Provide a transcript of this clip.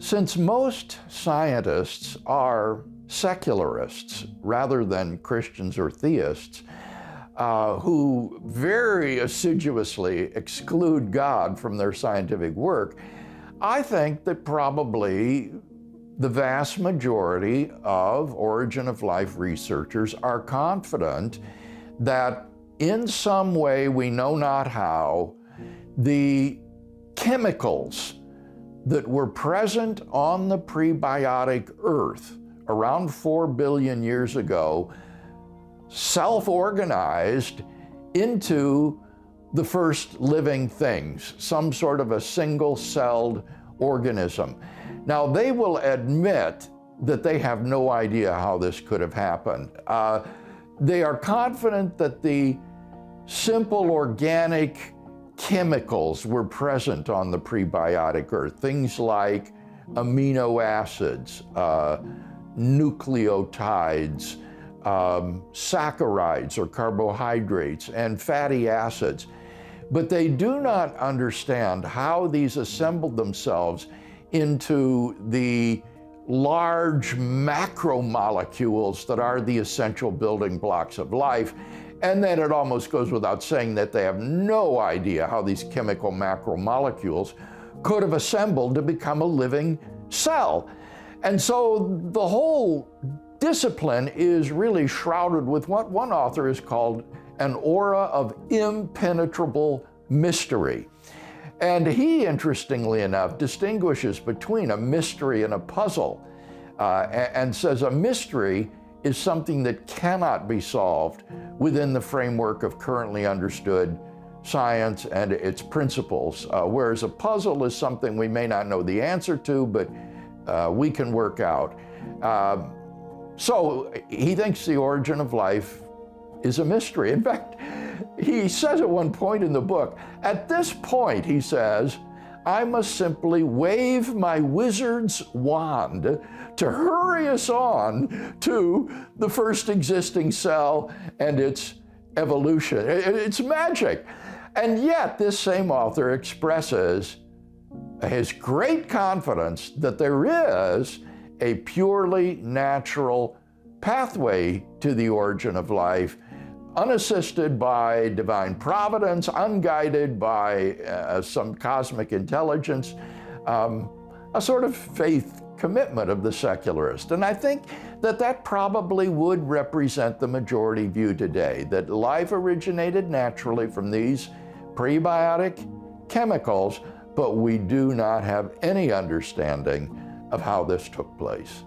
Since most scientists are secularists rather than Christians or theists, uh, who very assiduously exclude God from their scientific work, I think that probably the vast majority of origin of life researchers are confident that in some way, we know not how, the chemicals that were present on the prebiotic earth around 4 billion years ago self organized into the first living things, some sort of a single celled organism. Now, they will admit that they have no idea how this could have happened. Uh, they are confident that the simple organic chemicals were present on the prebiotic earth, things like amino acids, uh, nucleotides, um, saccharides or carbohydrates, and fatty acids. But they do not understand how these assembled themselves into the large macromolecules that are the essential building blocks of life. And then it almost goes without saying that they have no idea how these chemical macromolecules could have assembled to become a living cell. And so the whole discipline is really shrouded with what one author has called an aura of impenetrable mystery. And he, interestingly enough, distinguishes between a mystery and a puzzle uh, and says a mystery is something that cannot be solved within the framework of currently understood science and its principles, uh, whereas a puzzle is something we may not know the answer to, but uh, we can work out. Uh, so he thinks the origin of life is a mystery. In fact, he says at one point in the book, at this point, he says, I must simply wave my wizard's wand to hurry us on to the first existing cell and its evolution. It's magic. And yet, this same author expresses his great confidence that there is a purely natural pathway to the origin of life unassisted by divine providence, unguided by uh, some cosmic intelligence, um, a sort of faith commitment of the secularist. And I think that that probably would represent the majority view today, that life originated naturally from these prebiotic chemicals, but we do not have any understanding of how this took place.